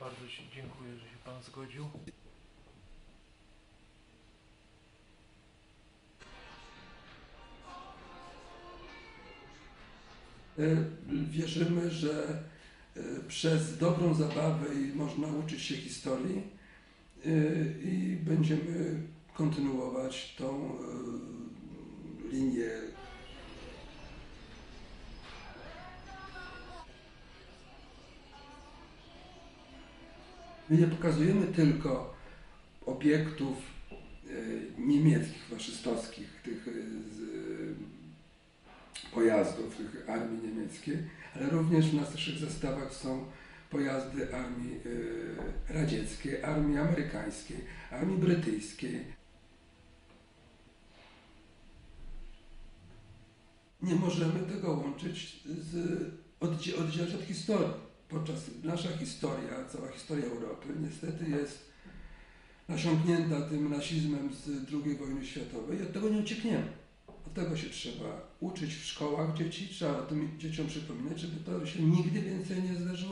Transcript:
Bardzo dziękuję, że się Pan zgodził. E, Wierzymy, że e, przez dobrą zabawę można uczyć się historii e, i będziemy kontynuować tą linię. My nie pokazujemy tylko obiektów e, niemieckich, faszystowskich, tych e, z, pojazdów tych armii niemieckiej, ale również w naszych zestawach są pojazdy armii e, radzieckiej, armii amerykańskiej, armii brytyjskiej. Nie możemy tego łączyć z oddzie- oddzielać od historii. Podczas nasza historia, cała historia Europy niestety jest nasiąknięta tym rasizmem z II wojny światowej i od tego nie uciekniemy. Od tego się trzeba uczyć w szkołach dzieci, trzeba o tym dzieciom przypominać, żeby to się nigdy więcej nie zdarzyło.